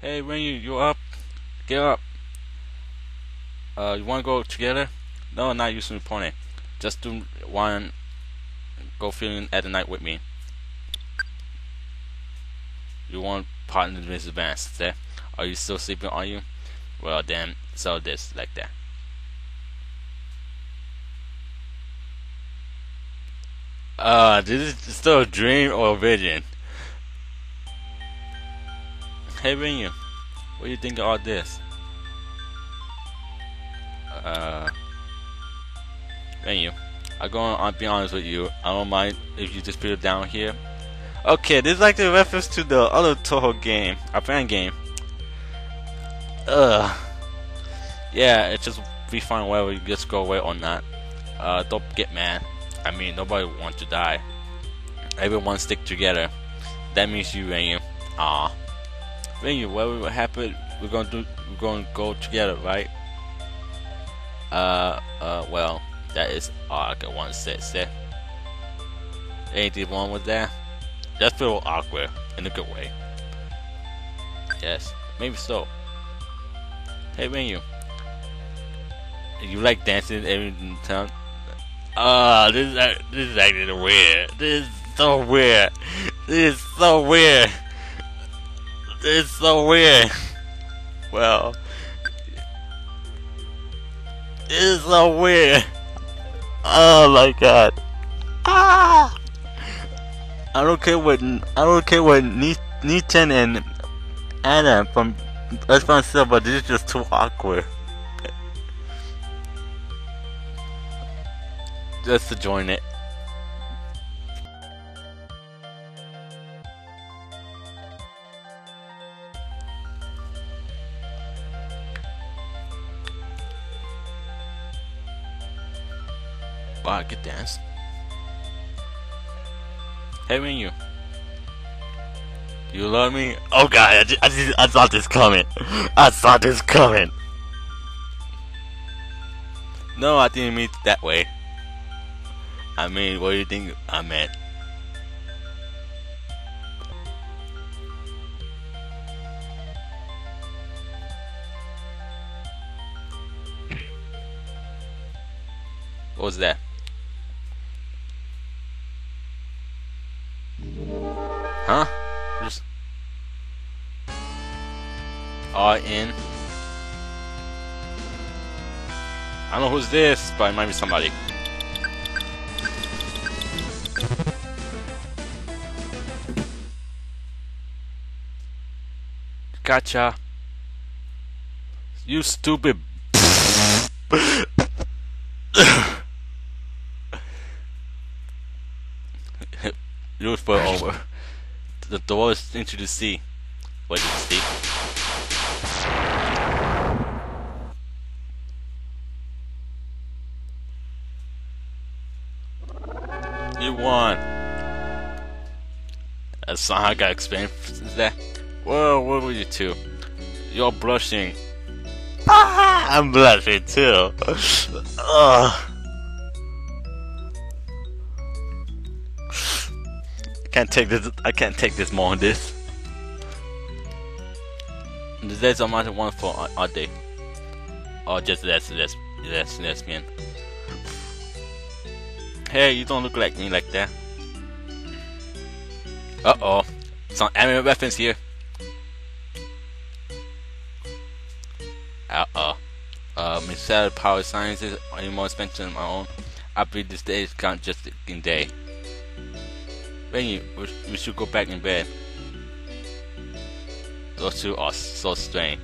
Hey, when you you up? Get up. Uh, you wanna go together? No, not using pony. Just do one. Go feeling at the night with me. You want partner Miss Advance? There. Are you still sleeping? Are you? Well then, so this like that. Uh, this is still a dream or a vision. Hey Reimu, what do you think all this? Uh, Reimu, I'm going to be honest with you. I don't mind if you just put it down here. Okay, this is like the reference to the other Touhou game, a fan game. Ugh. Yeah, it's just be fine whether you just go away or not. Uh, don't get mad. I mean, nobody wants to die. Everyone stick together. That means you and you. Ah. Reimu, what happened. We're gonna do. We're gonna go together, right? Uh, uh. Well, that is arc one six there. Anything wrong with that? That's a little awkward in a good way. Yes, maybe so. Hey, Reimu. You like dancing every time? Ah, uh, this is this is actually weird. This is so weird. This is so weird. Is so weird. Well, it's so weird. Oh my god. Ah! I don't care what I don't care what Ninten and Ana from Earthbound Silver. This is just too awkward. just to join it. I could dance. Hey, Reimu. You You love me? Oh god, I, just, I, just, I this coming. I saw this coming. No, I didn't mean that way. I mean, what do you think I meant? What was that? R in. I don't know who's this, but it might be somebody. Gotcha. You stupid. you for over. The door is into the sea. What did you see? Won. That's not how I got experience there. Whoa, what were you two? You're blushing. Ah, I'm blushing too. Ugh. I can't take this. I can't take this more on this. The days are much wonderful, are day. Or just less, less, less lesbian? Hey, you don't look like me like that. Uh oh, some anime reference here. Uh oh. Uh, Michelle Power Sciences, any more expensive than my own? I believe this day is gone just in day. When we should go back in bed. Those two are so strange.